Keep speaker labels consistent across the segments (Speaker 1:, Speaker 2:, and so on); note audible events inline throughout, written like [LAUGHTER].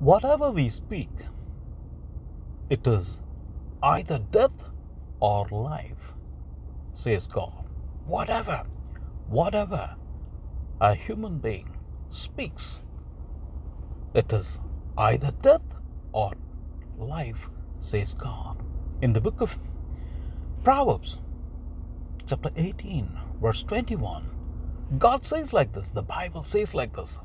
Speaker 1: Whatever we speak, it is either death or life, says God. Whatever, whatever a human being speaks, it is either death or life, says God. In the book of Proverbs, chapter 18, verse 21, God says like this, the Bible says like this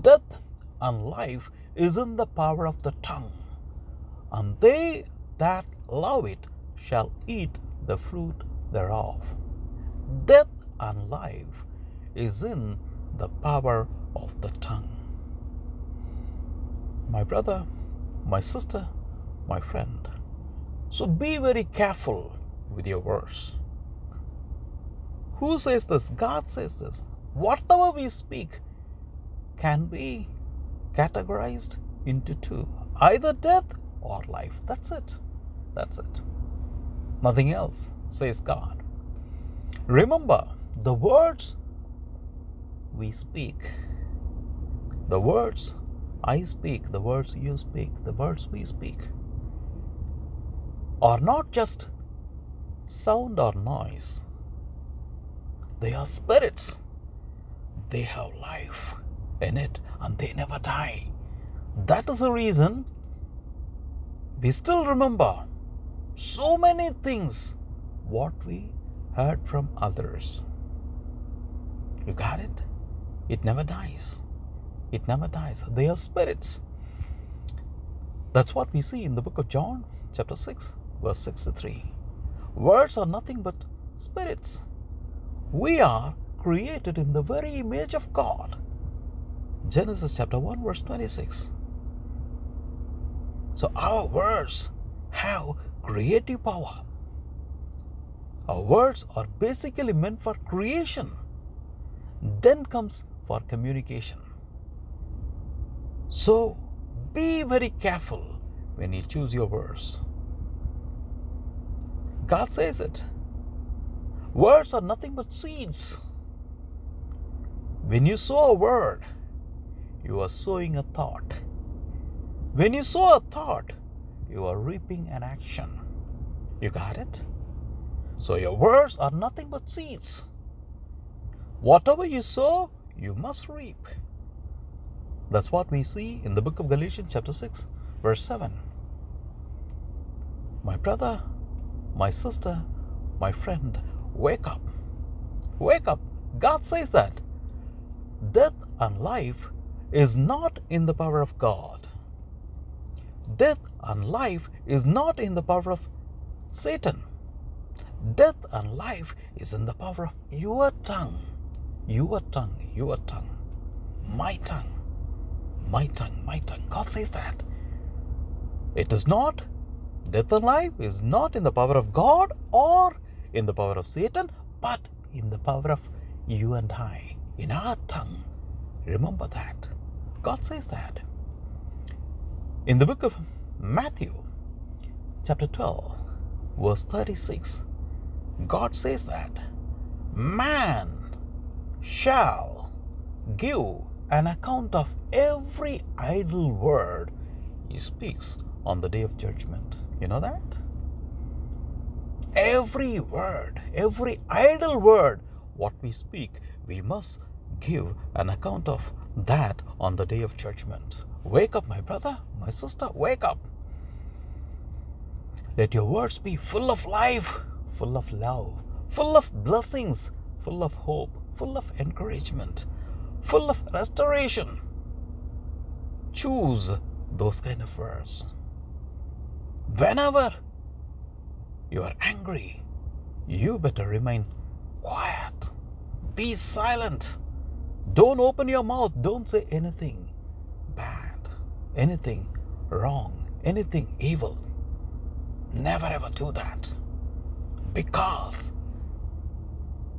Speaker 1: Death and life is in the power of the tongue, and they that love it shall eat the fruit thereof. Death and life is in the power of the tongue. My brother, my sister, my friend. So be very careful with your words. Who says this? God says this. Whatever we speak can be categorized into two either death or life. That's it. That's it. Nothing else, says God. Remember, the words we speak, the words I speak, the words you speak, the words we speak, are not just sound or noise, they are spirits. They have life in it and they never die. That is the reason we still remember so many things what we heard from others. You got it? It never dies. It never dies. They are spirits. That's what we see in the book of John, chapter 6, verse 63. Words are nothing but spirits. We are created in the very image of God. Genesis chapter 1, verse 26. So our words have creative power. Our words are basically meant for creation, then comes for communication. So be very careful when you choose your words. God says it. Words are nothing but seeds. When you sow a word, you are sowing a thought. When you sow a thought, you are reaping an action. You got it? So your words are nothing but seeds. Whatever you sow, you must reap. That's what we see in the book of Galatians, chapter 6, verse 7. My brother, my sister, my friend, wake up. Wake up. God says that. Death and life is not in the power of God. Death and life is not in the power of Satan. Death and life is in the power of your tongue. Your tongue, your tongue. My tongue. My tongue, my tongue. God says that. It is not, death and life is not in the power of God or in the power of Satan, but in the power of you and I, in our tongue. Remember that. God says that. In the book of Matthew, chapter 12, verse 36, God says that man shall give an account of every idle word he speaks on the day of judgment. You know that? Every word, every idle word, what we speak, we must give an account of that on the day of judgment. Wake up, my brother, my sister, wake up. Let your words be full of life, full of love, full of blessings, full of hope, full of encouragement, full of restoration. Choose those kind of words. Whenever you are angry, you better remain quiet. Be silent. Don't open your mouth. Don't say anything bad, anything wrong, anything evil. Never ever do that. Because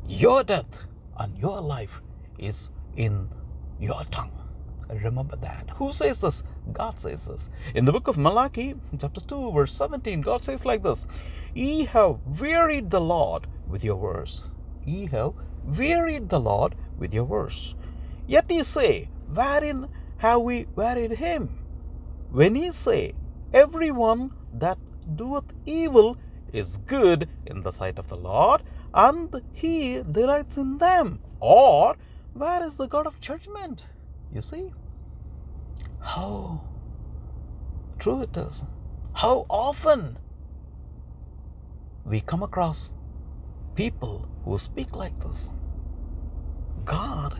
Speaker 1: your death and your life is in your tongue. Remember that. Who says this? God says this. In the book of Malachi, chapter 2, verse 17, God says like this Ye have wearied the Lord with your words. Ye have wearied the Lord with your words. Yet ye say, Wherein have we wearied him? when he say, Everyone that doeth evil is good in the sight of the Lord, and he delights in them? Or where is the God of judgment? You see? How true it is. How often we come across people who speak like this. God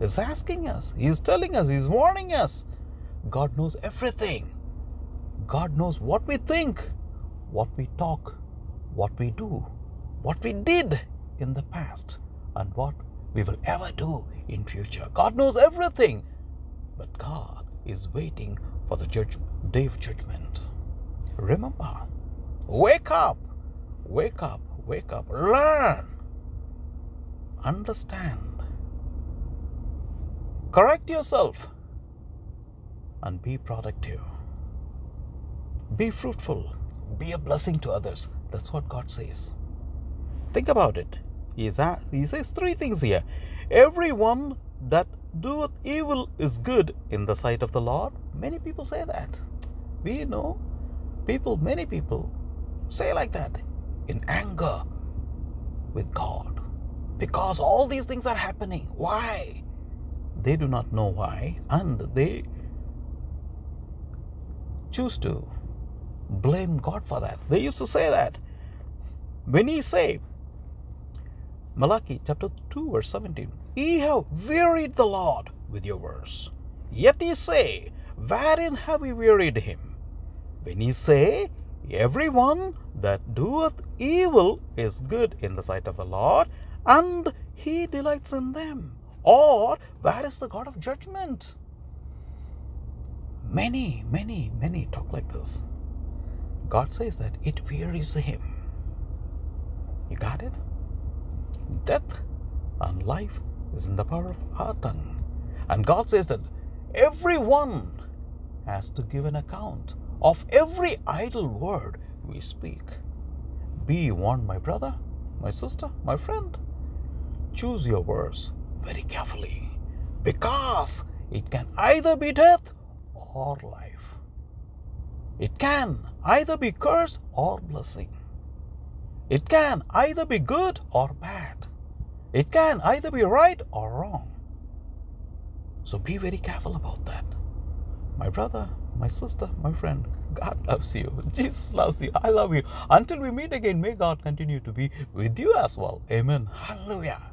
Speaker 1: is asking us, He is telling us, He is warning us. God knows everything. God knows what we think, what we talk, what we do, what we did in the past, and what we will ever do in future. God knows everything. But God is waiting for the judge, day of judgment. Remember, wake up, wake up, wake up, learn, understand, correct yourself, and be productive. Be fruitful, be a blessing to others. That's what God says. Think about it. He, is he says three things here. Everyone that doeth evil is good in the sight of the Lord. Many people say that. We know people, many people say like that in anger with God because all these things are happening. Why? They do not know why and they choose to blame God for that. They used to say that. When he say, Malachi chapter 2 verse 17, Ye have wearied the Lord with your words. Yet ye say, Wherein have we wearied him? When ye say, Everyone that doeth evil is good in the sight of the Lord, and he delights in them. Or, where is the God of judgment? Many, many, many talk like this. God says that it wearies him. You got it? Death and life is in the power of our tongue. And God says that everyone has to give an account of every idle word we speak. Be warned, my brother, my sister, my friend. Choose your words very carefully because it can either be death or life. It can either be curse or blessing. It can either be good or bad. It can either be right or wrong. So be very careful about that. My brother, my sister, my friend, God loves you. [LAUGHS] Jesus loves you. I love you. Until we meet again, may God continue to be with you as well. Amen. Hallelujah.